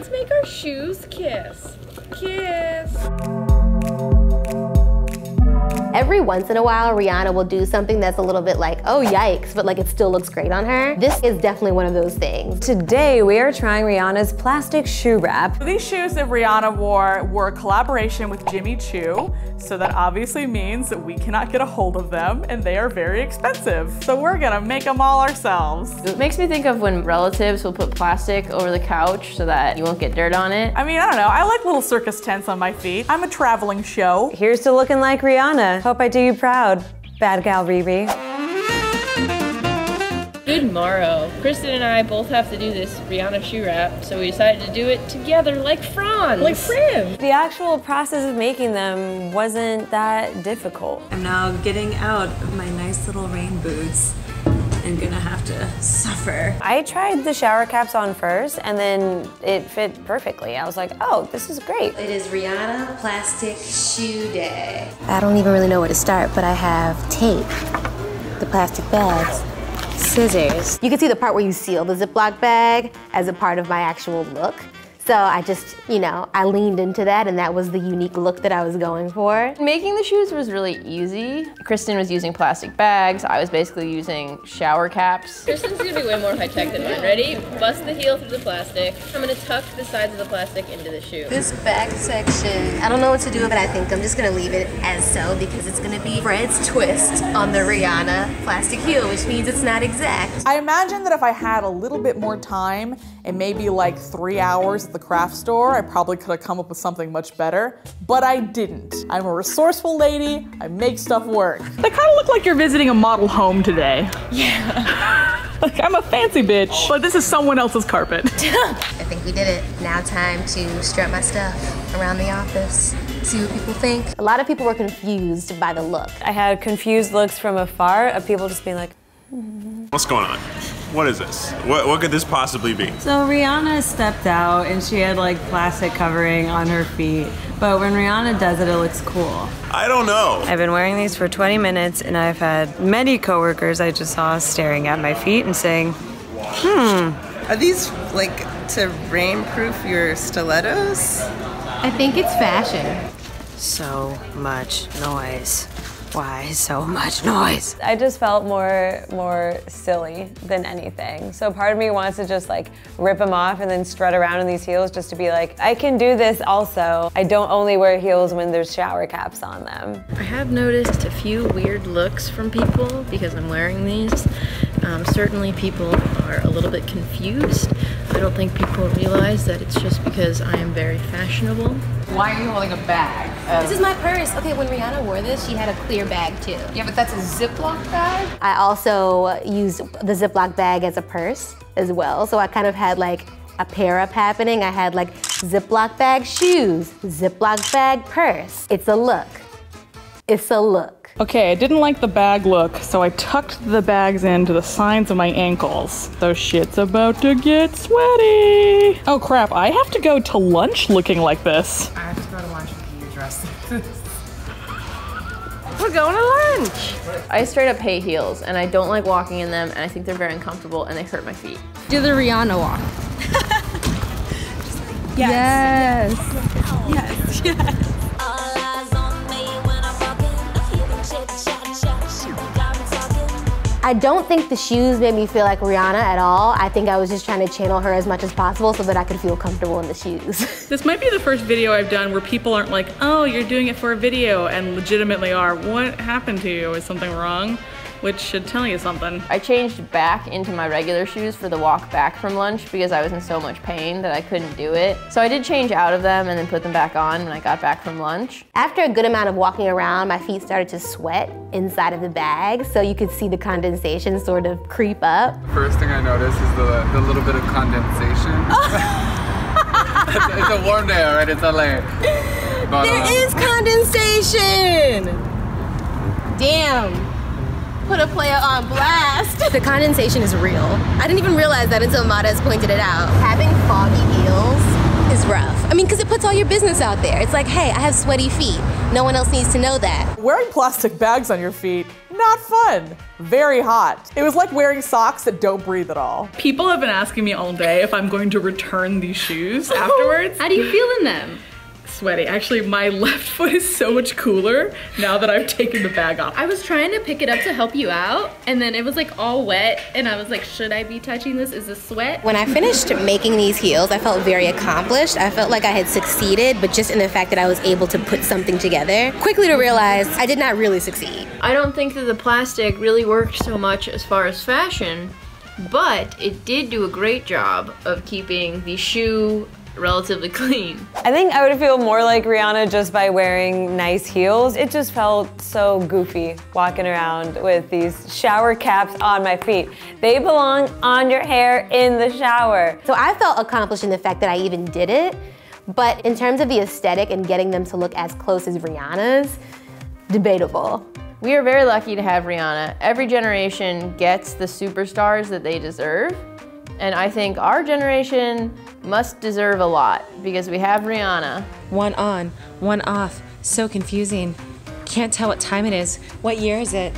Let's make our shoes kiss. Kiss. Every once in a while, Rihanna will do something that's a little bit like, oh yikes, but like it still looks great on her. This is definitely one of those things. Today, we are trying Rihanna's plastic shoe wrap. These shoes that Rihanna wore were a collaboration with Jimmy Choo, so that obviously means that we cannot get a hold of them and they are very expensive. So we're gonna make them all ourselves. It makes me think of when relatives will put plastic over the couch so that you won't get dirt on it. I mean, I don't know, I like little circus tents on my feet. I'm a traveling show. Here's to looking like Rihanna. Hope I do you proud, bad gal Riri. Good morrow. Kristin and I both have to do this Rihanna shoe wrap, so we decided to do it together like Franz. Like friends. The actual process of making them wasn't that difficult. I'm now getting out of my nice little rain boots and gonna have to suffer. I tried the shower caps on first and then it fit perfectly. I was like, oh, this is great. It is Rihanna Plastic Shoe Day. I don't even really know where to start, but I have tape, the plastic bags, scissors. You can see the part where you seal the Ziploc bag as a part of my actual look. So I just, you know, I leaned into that and that was the unique look that I was going for. Making the shoes was really easy. Kristin was using plastic bags. I was basically using shower caps. Kristin's gonna be way more high tech than mine. Ready? Bust the heel through the plastic. I'm gonna tuck the sides of the plastic into the shoe. This back section, I don't know what to do, but I think I'm just gonna leave it as so because it's gonna be Fred's twist on the Rihanna plastic heel, which means it's not exact. I imagine that if I had a little bit more time and maybe like three hours at the craft store, I probably could have come up with something much better, but I didn't. I'm a resourceful lady, I make stuff work. They kind of look like you're visiting a model home today. Yeah. like I'm a fancy bitch, but this is someone else's carpet. I think we did it. Now time to strut my stuff around the office. See what people think. A lot of people were confused by the look. I had confused looks from afar of people just being like, What's going on? What is this? What, what could this possibly be? So Rihanna stepped out and she had like plastic covering on her feet. But when Rihanna does it, it looks cool. I don't know. I've been wearing these for 20 minutes and I've had many coworkers I just saw staring at my feet and saying, hmm. Are these like to rainproof your stilettos? I think it's fashion. So much noise. Why so much noise? I just felt more more silly than anything. So part of me wants to just like rip them off and then strut around in these heels just to be like, I can do this also. I don't only wear heels when there's shower caps on them. I have noticed a few weird looks from people because I'm wearing these. Um, certainly people are a little bit confused. I don't think people realize that it's just because I am very fashionable. Why are you holding a bag? This is my purse. Okay, when Rihanna wore this, she had a clear bag too. Yeah, but that's a Ziploc bag? I also use the Ziploc bag as a purse as well. So I kind of had like a pair up happening. I had like Ziploc bag shoes, Ziploc bag purse. It's a look. It's a look. Okay, I didn't like the bag look, so I tucked the bags into the sides of my ankles. Those shit's about to get sweaty. Oh crap, I have to go to lunch looking like this. I have to go to lunch with you dressed like this. We're going to lunch. I straight up hate heels and I don't like walking in them and I think they're very uncomfortable and they hurt my feet. Do the Rihanna walk. yes. Yes, yes. I don't think the shoes made me feel like Rihanna at all. I think I was just trying to channel her as much as possible so that I could feel comfortable in the shoes. This might be the first video I've done where people aren't like, oh, you're doing it for a video, and legitimately are, what happened to you? Is something wrong? Which should tell you something. I changed back into my regular shoes for the walk back from lunch because I was in so much pain that I couldn't do it. So I did change out of them and then put them back on when I got back from lunch. After a good amount of walking around, my feet started to sweat inside of the bag, so you could see the condensation sort of creep up. First thing I noticed is the, the little bit of condensation. it's, it's a warm day, alright? It's LA. But, There uh, is condensation. Damn. Put a player on blast. The condensation is real. I didn't even realize that until Mades pointed it out. Having foggy heels is rough. I mean, because it puts all your business out there. It's like, hey, I have sweaty feet. No one else needs to know that. Wearing plastic bags on your feet, not fun. Very hot. It was like wearing socks that don't breathe at all. People have been asking me all day if I'm going to return these shoes afterwards. How do you feel in them? Sweaty. Actually, my left foot is so much cooler now that I've taken the bag off. I was trying to pick it up to help you out, and then it was like all wet, and I was like, should I be touching this? Is this sweat? When I finished making these heels, I felt very accomplished. I felt like I had succeeded, but just in the fact that I was able to put something together, quickly to realize I did not really succeed. I don't think that the plastic really worked so much as far as fashion, but it did do a great job of keeping the shoe relatively clean. I think I would feel more like Rihanna just by wearing nice heels. It just felt so goofy walking around with these shower caps on my feet. They belong on your hair in the shower. So I felt accomplished in the fact that I even did it. But in terms of the aesthetic and getting them to look as close as Rihanna's, debatable. We are very lucky to have Rihanna. Every generation gets the superstars that they deserve. And I think our generation must deserve a lot because we have Rihanna. One on, one off. So confusing. Can't tell what time it is. What year is it?